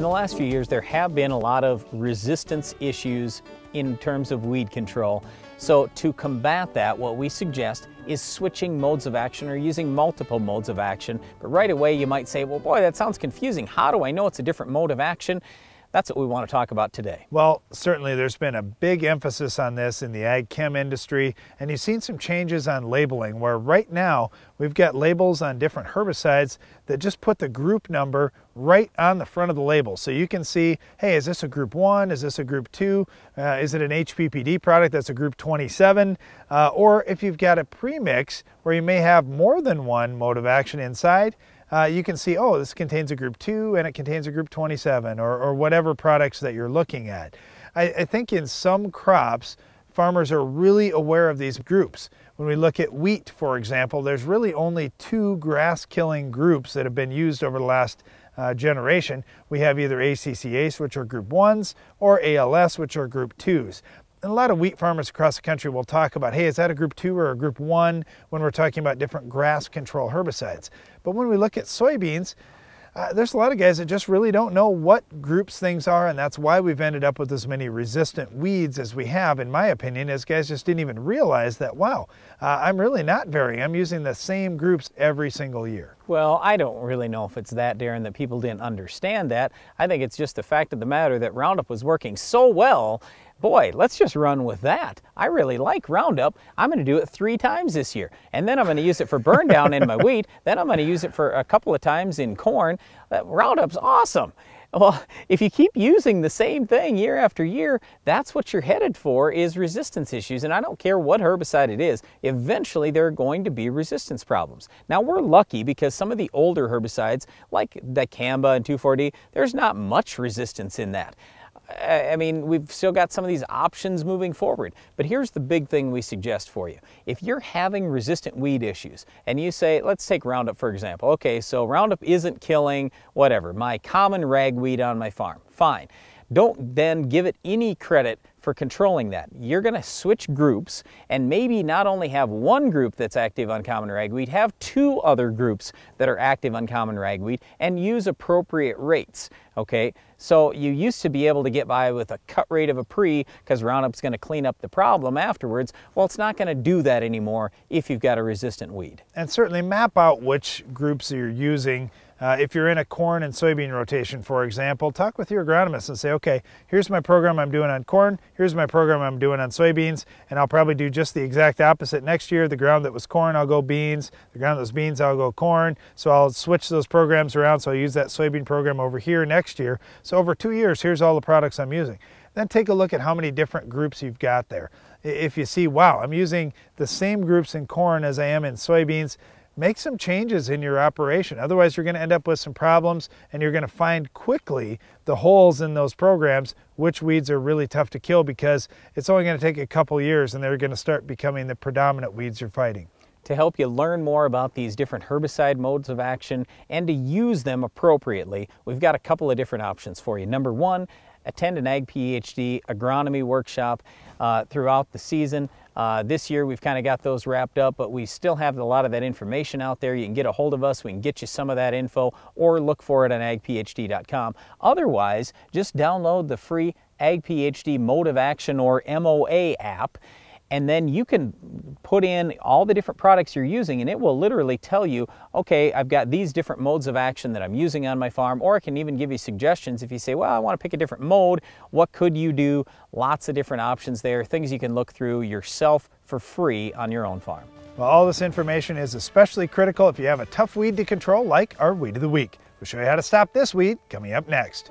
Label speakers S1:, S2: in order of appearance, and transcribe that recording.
S1: in the last few years, there have been a lot of resistance issues in terms of weed control. So to combat that, what we suggest is switching modes of action or using multiple modes of action. But right away you might say, well boy, that sounds confusing. How do I know it's a different mode of action? That's what we want to talk about today.
S2: Well, certainly there's been a big emphasis on this in the ag chem industry, and you've seen some changes on labeling where right now we've got labels on different herbicides that just put the group number right on the front of the label. So you can see, hey, is this a group one? Is this a group two? Uh, is it an HPPD product that's a group 27? Uh, or if you've got a premix where you may have more than one mode of action inside, uh, you can see, oh, this contains a group 2 and it contains a group 27 or, or whatever products that you're looking at. I, I think in some crops, farmers are really aware of these groups. When we look at wheat, for example, there's really only two grass-killing groups that have been used over the last uh, generation. We have either ACCase, which are group 1s, or ALS, which are group 2s and a lot of wheat farmers across the country will talk about, hey, is that a group two or a group one when we're talking about different grass control herbicides. But when we look at soybeans, uh, there's a lot of guys that just really don't know what groups things are, and that's why we've ended up with as many resistant weeds as we have, in my opinion, as guys just didn't even realize that, wow, uh, I'm really not varying. I'm using the same groups every single year.
S1: Well, I don't really know if it's that, Darren, that people didn't understand that. I think it's just the fact of the matter that Roundup was working so well boy, let's just run with that. I really like Roundup. I'm going to do it three times this year. And then I'm going to use it for burn down in my wheat. Then I'm going to use it for a couple of times in corn. That Roundup's awesome. Well, if you keep using the same thing year after year, that's what you're headed for is resistance issues. And I don't care what herbicide it is, eventually there are going to be resistance problems. Now we're lucky because some of the older herbicides like dicamba and 2,4-D, there's not much resistance in that. I mean, we've still got some of these options moving forward. But here's the big thing we suggest for you. If you're having resistant weed issues and you say, let's take Roundup for example. Okay, so Roundup isn't killing whatever, my common ragweed on my farm. Fine. Don't then give it any credit for controlling that. You're going to switch groups and maybe not only have one group that's active on common ragweed, have two other groups that are active on common ragweed and use appropriate rates. Okay, so you used to be able to get by with a cut rate of a pre because Roundup's going to clean up the problem afterwards. Well, it's not going to do that anymore if you've got a resistant weed.
S2: And certainly map out which groups you're using uh, if you're in a corn and soybean rotation, for example, talk with your agronomist and say, okay, here's my program I'm doing on corn, here's my program I'm doing on soybeans, and I'll probably do just the exact opposite next year. The ground that was corn, I'll go beans. The ground that was beans, I'll go corn. So I'll switch those programs around. So I'll use that soybean program over here next year. So over two years, here's all the products I'm using. Then take a look at how many different groups you've got there. If you see, wow, I'm using the same groups in corn as I am in soybeans, make some changes in your operation. Otherwise, you're going to end up with some problems and you're going to find quickly the holes in those programs, which weeds are really tough to kill because it's only going to take a couple years and they're going to start becoming the predominant weeds you're fighting.
S1: To help you learn more about these different herbicide modes of action and to use them appropriately, we've got a couple of different options for you. Number one, attend an Ag PhD agronomy workshop uh, throughout the season. Uh, this year we've kind of got those wrapped up, but we still have a lot of that information out there. You can get a hold of us, we can get you some of that info, or look for it on agphd.com. Otherwise, just download the free Ag PhD Mode of Action or MOA app and then you can put in all the different products you're using and it will literally tell you, okay, I've got these different modes of action that I'm using on my farm, or it can even give you suggestions if you say, well, I want to pick a different mode, what could you do? Lots of different options there, things you can look through yourself for free on your own farm.
S2: Well, all this information is especially critical if you have a tough weed to control like our Weed of the Week. We'll show you how to stop this weed coming up next.